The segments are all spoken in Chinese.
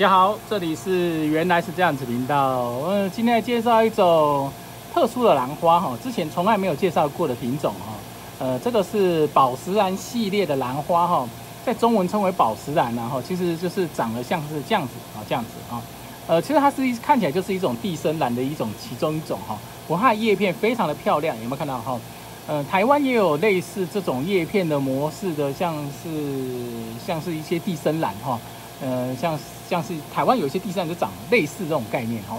大家好，这里是原来是这样子频道。嗯，今天来介绍一种特殊的兰花哈，之前从来没有介绍过的品种哈。呃，这个是宝石兰系列的兰花哈，在中文称为宝石兰然后其实就是长得像是这样子啊，这样子啊。呃，其实它是一看起来就是一种地生兰的一种其中一种哈。我看叶片非常的漂亮，有没有看到哈？呃，台湾也有类似这种叶片的模式的，像是像是一些地生兰哈。呃，像像是台湾有一些地生兰就长类似这种概念哈，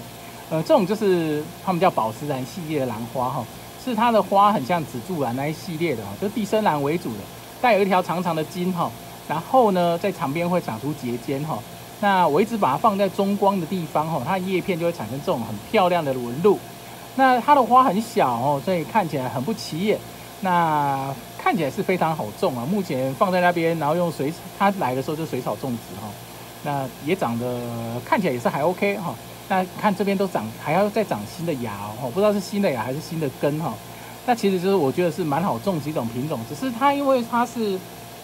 呃，这种就是他们叫宝石兰系列的兰花哈，是它的花很像紫柱兰那一系列的哈，就地生兰为主的，带有一条长长的茎哈，然后呢在长边会长出节尖哈，那我一直把它放在中光的地方哈，它的叶片就会产生这种很漂亮的纹路，那它的花很小哦，所以看起来很不起眼，那看起来是非常好种啊，目前放在那边，然后用水它来的时候就水草种植哈。那也长得看起来也是还 OK 哈，那看这边都长还要再长新的芽哦，不知道是新的芽还是新的根哈。那其实就是我觉得是蛮好种几种品种，只是它因为它是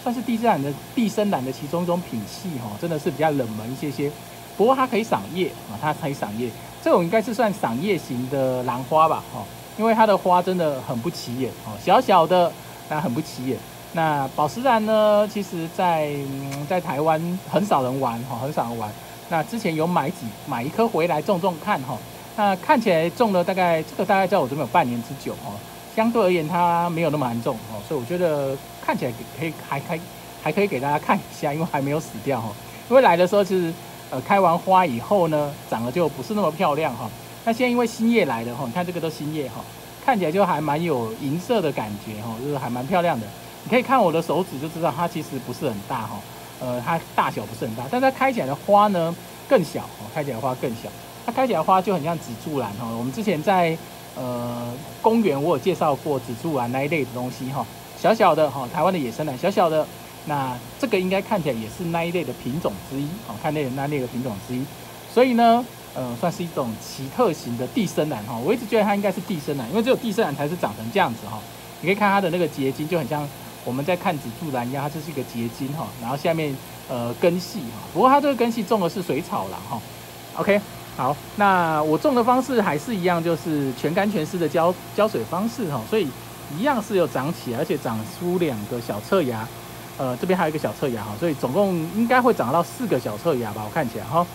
算是地生兰的地生兰的其中一种品系哈，真的是比较冷门一些些。不过它可以赏叶啊，它可以赏叶，这种应该是算赏叶型的兰花吧哈，因为它的花真的很不起眼哦，小小的但很不起眼。那宝石兰呢？其实，在嗯在台湾很少人玩哈，很少人玩。那之前有买几买一颗回来种种看哈。那看起来种了大概这个大概在我这边有半年之久哈。相对而言，它没有那么难种哦，所以我觉得看起来可以还还还可以给大家看一下，因为还没有死掉哈。因为来的时候其实呃开完花以后呢，长得就不是那么漂亮哈。那现在因为新叶来的哈，你看这个都新叶哈，看起来就还蛮有银色的感觉哈，就是还蛮漂亮的。你可以看我的手指就知道，它其实不是很大哈，呃，它大小不是很大，但它开起来的花呢更小，开起来花更小，它开起来花就很像紫柱兰哈。我们之前在呃公园我有介绍过紫柱兰那一类的东西哈，小小的哈，台湾的野生兰，小小的，那这个应该看起来也是那一类的品种之一哦，看那那类的品种之一，所以呢，呃，算是一种奇特型的地生兰哈。我一直觉得它应该是地生兰，因为只有地生兰才是长成这样子哈。你可以看它的那个结晶就很像。我们在看紫柱兰一样，它这是一个结晶哈，然后下面呃根系哈，不过它这个根系种的是水草啦哈。OK，好，那我种的方式还是一样，就是全干全湿的浇浇水方式哈，所以一样是有长起，而且长出两个小侧芽，呃这边还有一个小侧芽哈，所以总共应该会长到四个小侧芽吧，我看起来哈，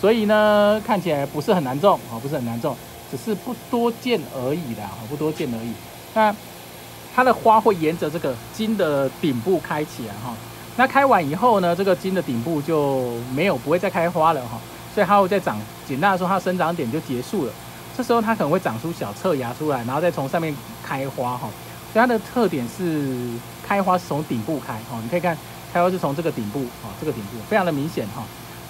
所以呢看起来不是很难种啊，不是很难种，只是不多见而已啦，不多见而已。那它的花会沿着这个茎的顶部开起来哈，那开完以后呢，这个茎的顶部就没有不会再开花了哈，所以它会再长，简单的说，它生长点就结束了。这时候它可能会长出小侧芽出来，然后再从上面开花哈。所以它的特点是开花是从顶部开哈，你可以看开花是从这个顶部啊，这个顶部非常的明显哈。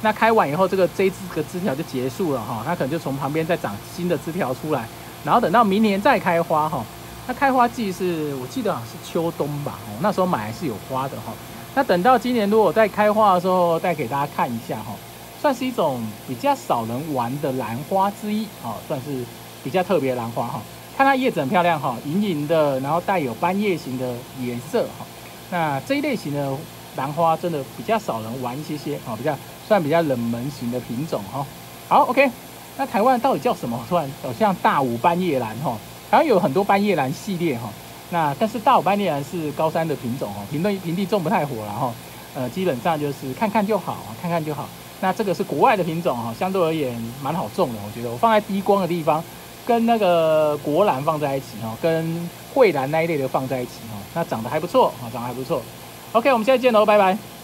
那开完以后，这个这支个枝条就结束了哈，它可能就从旁边再长新的枝条出来，然后等到明年再开花哈。那开花季是我记得好像是秋冬吧，哦，那时候买还是有花的哈。那等到今年如果在开花的时候，带给大家看一下哈，算是一种比较少人玩的兰花之一啊，算是比较特别的兰花哈。看它叶子很漂亮哈，莹莹的，然后带有斑叶型的颜色哈。那这一类型的兰花真的比较少人玩一些些啊，比较算比较冷门型的品种哈。好，OK，那台湾到底叫什么？突然好像大五斑叶兰哈。然后有很多斑叶兰系列哈，那但是大五斑叶兰是高山的品种哦，平地平地种不太火了哈，呃，基本上就是看看就好，看看就好。那这个是国外的品种哈，相对而言蛮好种的，我觉得我放在低光的地方，跟那个国兰放在一起哈，跟蕙兰那一类的放在一起哈，那长得还不错啊，长得还不错。OK，我们现在见喽，拜拜。